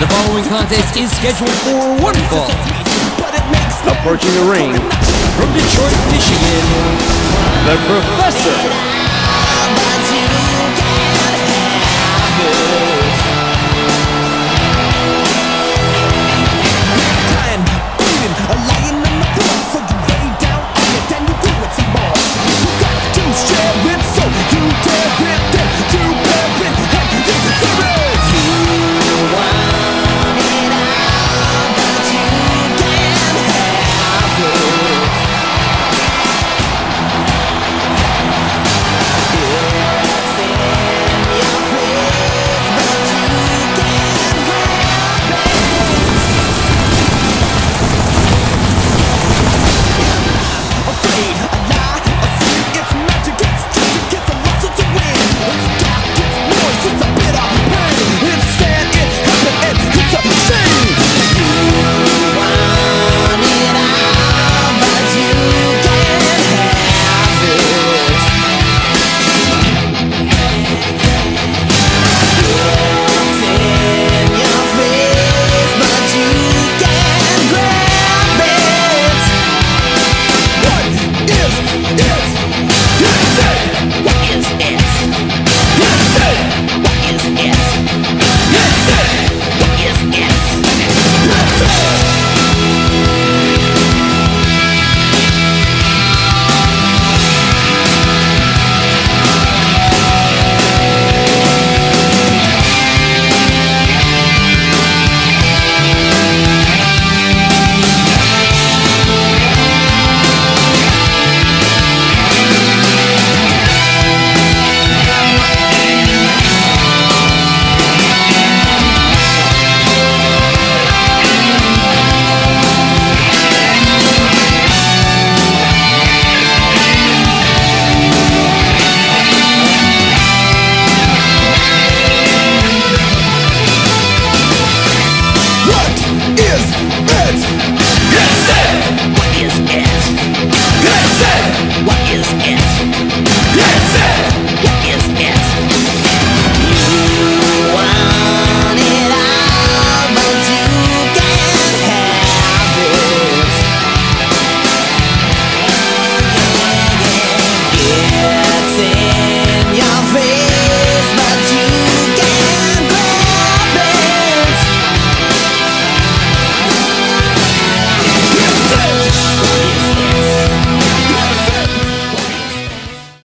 The following contest is scheduled for one fall. Approaching the ring, From Detroit, Michigan, the Professor it.